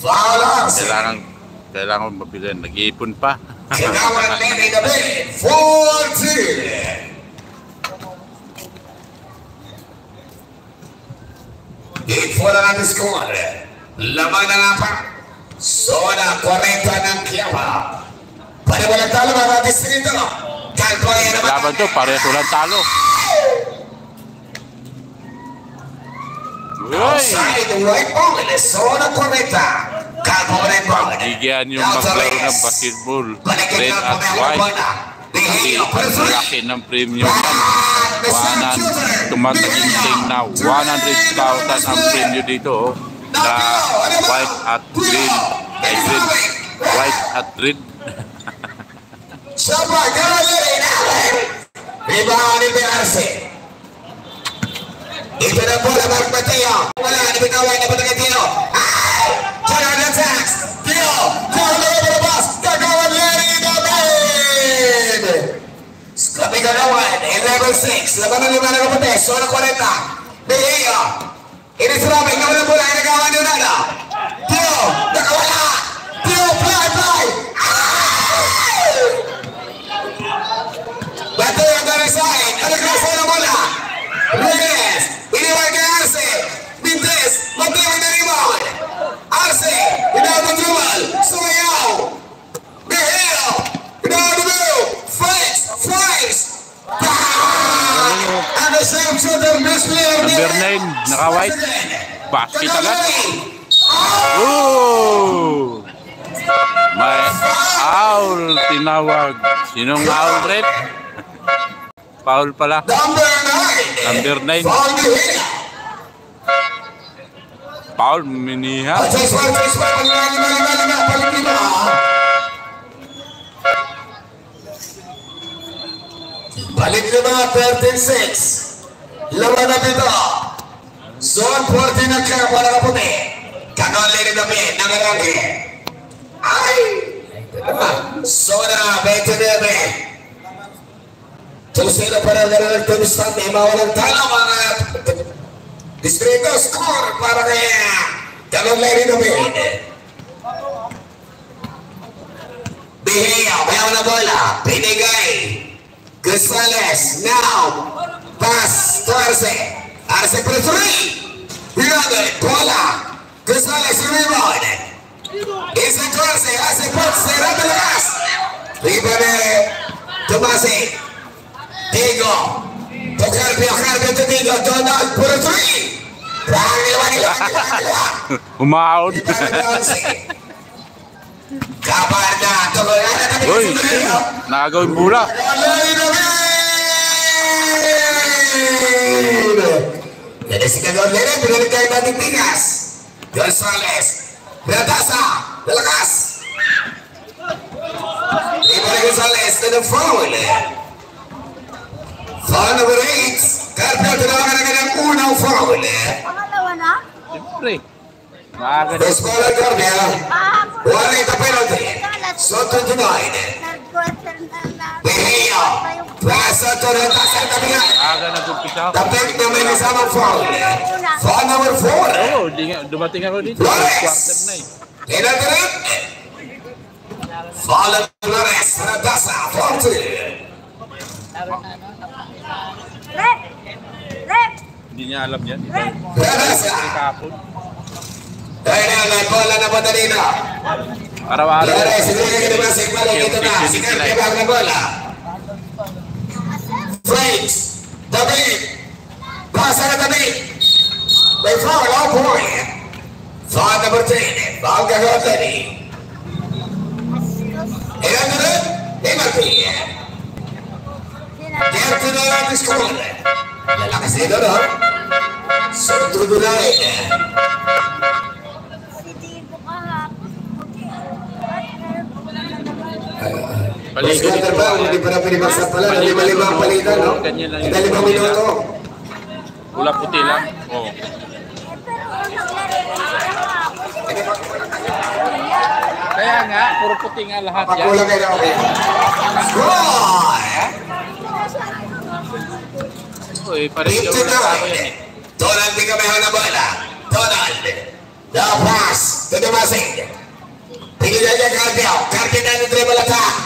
Foul Arce. Kailangan, kailangan mabili. Nag-iipon pa. Kinawan Lenny David. 14. Eight four na natin score. Laman na nga pa. Zona 40 ng Kiyawa. Paniwalang talo mga distrito. Kalpoy naman. Laban to, talo. Outside the right ball. 40. Kalpoy rin ball. Gigian yung maglaro ng basketball. Red at white. Kasi laki ng premium yan. Wanan, tumataginting na 100,000 ang premium dito. Oh. Sa white at green. Ay, green. White at galing natin. Rebound ni Arce. Na bola Mark Mateo. Wala, nabitaway na patagay Tino. Ay! Turn attacks. Tino. Na yung palabas. Gagawan Larry David. Galawan. In level 6. Laban ng lima na kapatid. Sona 40. Behia. Inisrabing naman ang bola. Inagawan ni Unada. Tino. Nakawala. Number 9, naka-white. Basket agad. Oh! May owl tinawag. Sinong owl red? Foul pala. Number 9. Number 9. Foul Behea. Foul miniha. Just one, just one. Lima, lima, lima, lima. Balik lima. Balik lima, 13-6. Na dito. Zone 14 ng kaya para kaputi. Kanon Lenny David, nangarangin. Ay! Zona 29. Tercero para bola. Now. pass to Arce. Arce for three. Beyond Paula. Gonzalez rebound. Is it Arce? Arce puts it up the Tomasi. Diego. Tocar viajar de Domingo. Donald for three. Uma out. Kabarda. Uy, nagawin mula. Jadi si Kagor Lere pinalik kayo natin tigas. Gonzales. Bradasa. Dalakas. Iba ni Gonzales na ng foul. Foul number 8. Carpio tinawagan na kanyang unang foul. Pangalawa na? Siyempre. First. Kahapon. One is the penalty. So 29. Third quarter na na. Beheo. Pasa to ako. Tapik na may kasamang foul. Foul number 4. Oo, di nga, dumating ako dito. Flores. Quarter na eh. Tinatirip. Foul ng Flores. Radasa. 40. Rep! Rep! Hindi niya alam yan. Ito. Radasa. Kapon. Dahil na, may bola na madali na. Araw-araw. Flores, hindi ka kinabasig balik. Ito na. Si Carpio bag na bola. Flames. David. Pasa na David. May foul. Oh boy. Foul number 10. Foul kagawad tani. Ilan na rin? Timothy. Dito na lang ang score. Lalakas nito, no? Sunod na rin. Hindi Balik terbang di pada peribahasa pala dari lima palitan no. Kita lima minuto. Gula putih lang. Oh. Kaya nga, puro puti nga lahat yan. Pakulang kayo okay. Ya? Score! Uy, parang yung ako yan eh. Donald, di kami hana bola. Donald, the pass to the masing. Tingin niya niya kardiyaw. Kardiyaw na ni Tribal Attack.